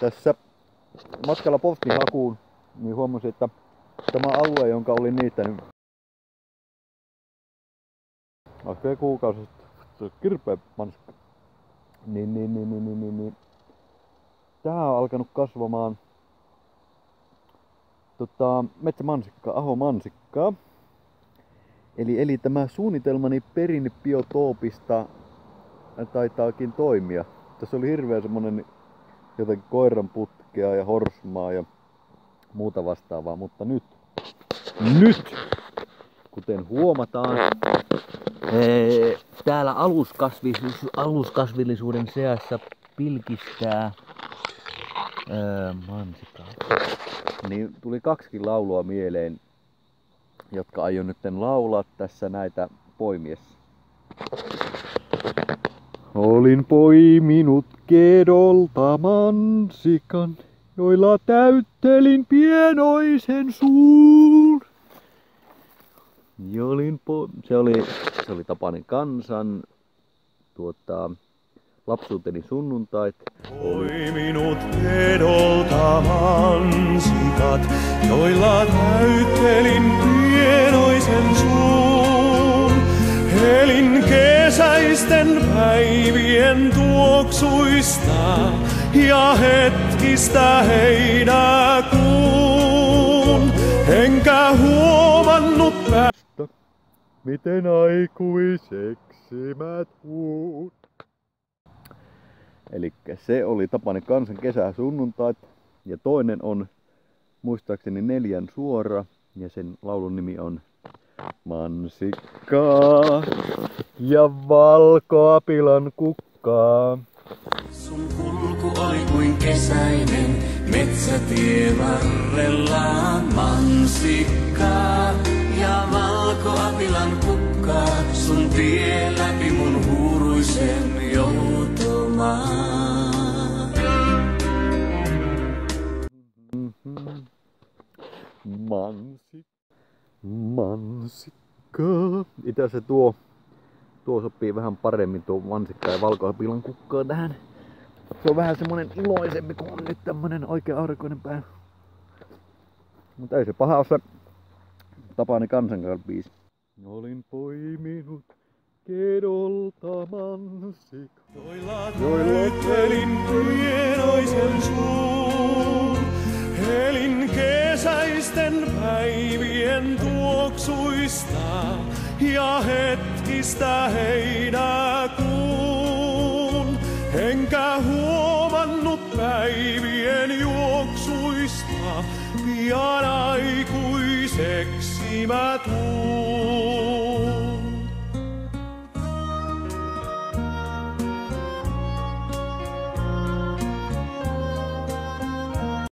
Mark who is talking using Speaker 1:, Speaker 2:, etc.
Speaker 1: Tässä matkalla postin hakuun, niin huomasin, että tämä alue, jonka olin niittänyt oikein kuukausi sitten, kirpeä niin, niin, niin, niin, niin, niin, niin, tähän on alkanut kasvamaan tota, metsämansikkaa, ahomansikkaa. Eli, eli tämä suunnitelmani perinnebiotoopista taitaakin toimia. Tässä oli hirveä semmonen jotenkin koiran putkea ja horsmaa ja muuta vastaavaa, mutta nyt, nyt, kuten huomataan, ee, täällä aluskasvillisuus, aluskasvillisuuden seassa pilkistää ee, mansikaa. Niin tuli kaksikin laulua mieleen, jotka aion nyt laulaa tässä näitä poimiessa. Olin poiminut kedolta mansikan, joilla täyttelin pienoisen suun. Olin po- se, oli, se oli Tapanin kansan tuota, lapsuuteni sunnuntait.
Speaker 2: Poiminut pedolta mansikat, joilla täyttelin kesäisten päivien tuoksuista ja hetkistä heinäkuun. Enkä huomannut päästä,
Speaker 1: Miten aikuiseksi mä tuun. Eli se oli Tapanin kansan kesä sunnuntait. Ja toinen on muistaakseni neljän suora. Ja sen laulun nimi on Mansikkaa ja valkoapilan kukkaa.
Speaker 3: Sun kulku oli kuin kesäinen metsätie varrellaan mansikkaa ja valkoapilan kukkaa sun tie läpi mun huuruisen joutumaan.
Speaker 1: Mhm. Mansik. Mansikkaa. Itse asiassa tuo, tuo sopii vähän paremmin tuo mansikka ja valkoapilan kukkaa tähän. Se on vähän semmonen iloisempi kuin on nyt tämmönen oikein aurinkoinen päivä. Mutta ei se paha ole se Tapani kansankaan biisi. Olin poiminut kedolta mansik.
Speaker 2: joilla täyttelin pienoisen suun. Tuoksuista ja hetkistä heinäkuun. Enkä huomannut päivien juoksuista, pian aikuiseksi mä tuun.